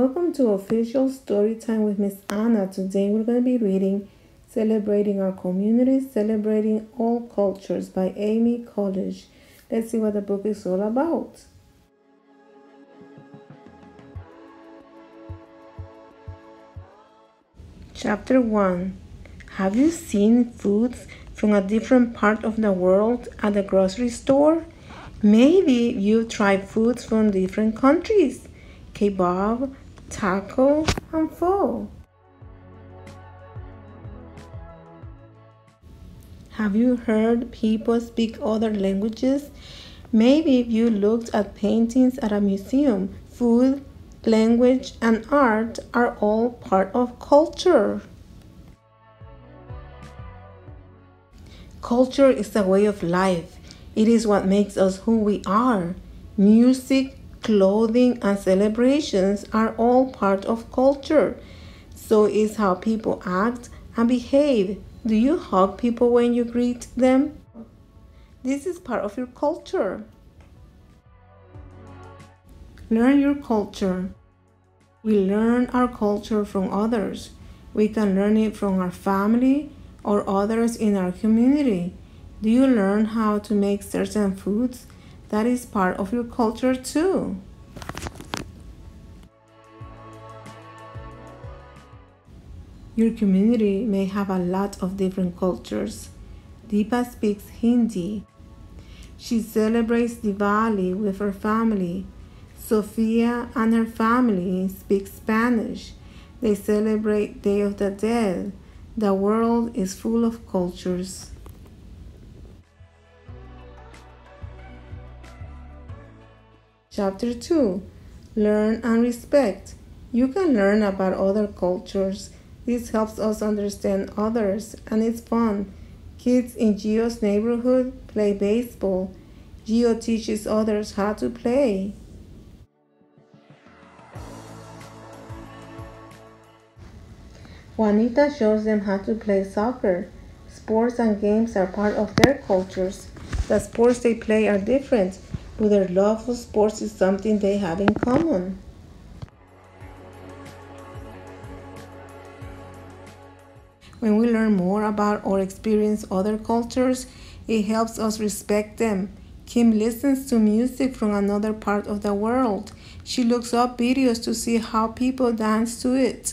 Welcome to official story time with Miss Ana. Today we're going to be reading Celebrating Our Community, Celebrating All Cultures by Abby Colich. Let's see what the book is all about. Chapter 1 Have you seen foods from a different part of the world at the grocery store? Maybe you've tried foods from different countries kebab, taco, I'm full. Have you heard people speak other languages? Maybe if you looked at paintings at a museum, food, language, and art are all part of culture. Culture is a way of life. It is what makes us who we are. Music, clothing, and celebrations are all part of culture. So is how people act and behave. Do you hug people when you greet them? This is part of your culture. Learn your culture. We learn our culture from others. We can learn it from our family or others in our community. Do you learn how to make certain foods? That is part of your culture too. Your community may have a lot of different cultures. Deepa speaks Hindi. She celebrates Diwali with her family. Sophia and her family speak Spanish. They celebrate Day of the Dead. The world is full of cultures. Chapter 2 Learn and Respect. You can learn about other cultures. This helps us understand others, and it's fun. Kids in Gio's neighborhood play baseball. Gio teaches others how to play. Juanita shows them how to play soccer. Sports and games are part of their cultures. The sports they play are different, but their love for sports is something they have in common. When we learn more about or experience other cultures, it helps us respect them. Kim listens to music from another part of the world. She looks up videos to see how people dance to it.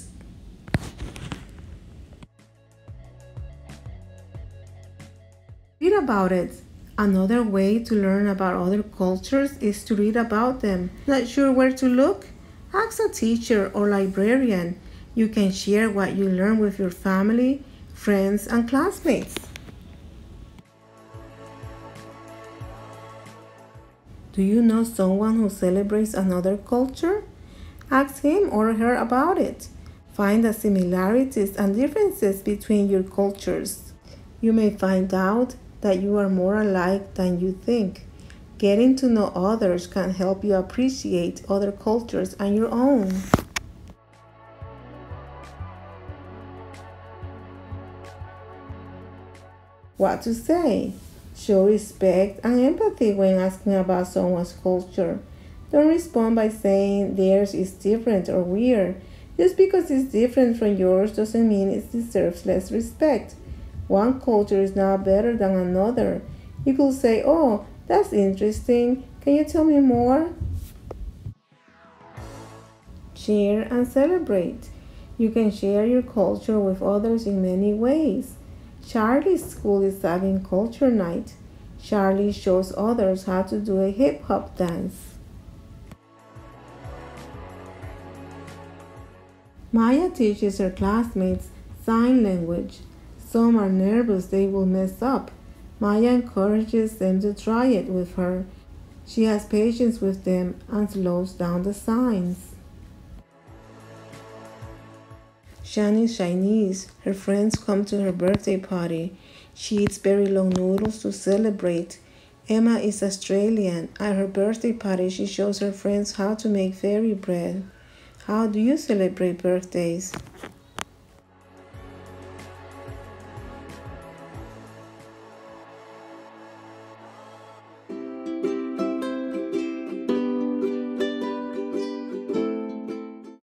Read about it. Another way to learn about other cultures is to read about them. Not sure where to look? Ask a teacher or librarian. You can share what you learn with your family, friends, and classmates. Do you know someone who celebrates another culture? Ask him or her about it. Find the similarities and differences between your cultures. You may find out that you are more alike than you think. Getting to know others can help you appreciate other cultures and your own. What to say? Show respect and empathy when asking about someone's culture. Don't respond by saying theirs is different or weird. Just because it's different from yours doesn't mean it deserves less respect. One culture is not better than another. You could say, Oh, that's interesting. Can you tell me more? Share and celebrate. You can share your culture with others in many ways. Charlie's school is having culture night. Charlie shows others how to do a hip hop dance. Maya teaches her classmates sign language. Some are nervous they will mess up. Maya encourages them to try it with her. She has patience with them and slows down the signs. Shani is Chinese. Her friends come to her birthday party. She eats very long noodles to celebrate. Emma is Australian. At her birthday party, she shows her friends how to make fairy bread. How do you celebrate birthdays?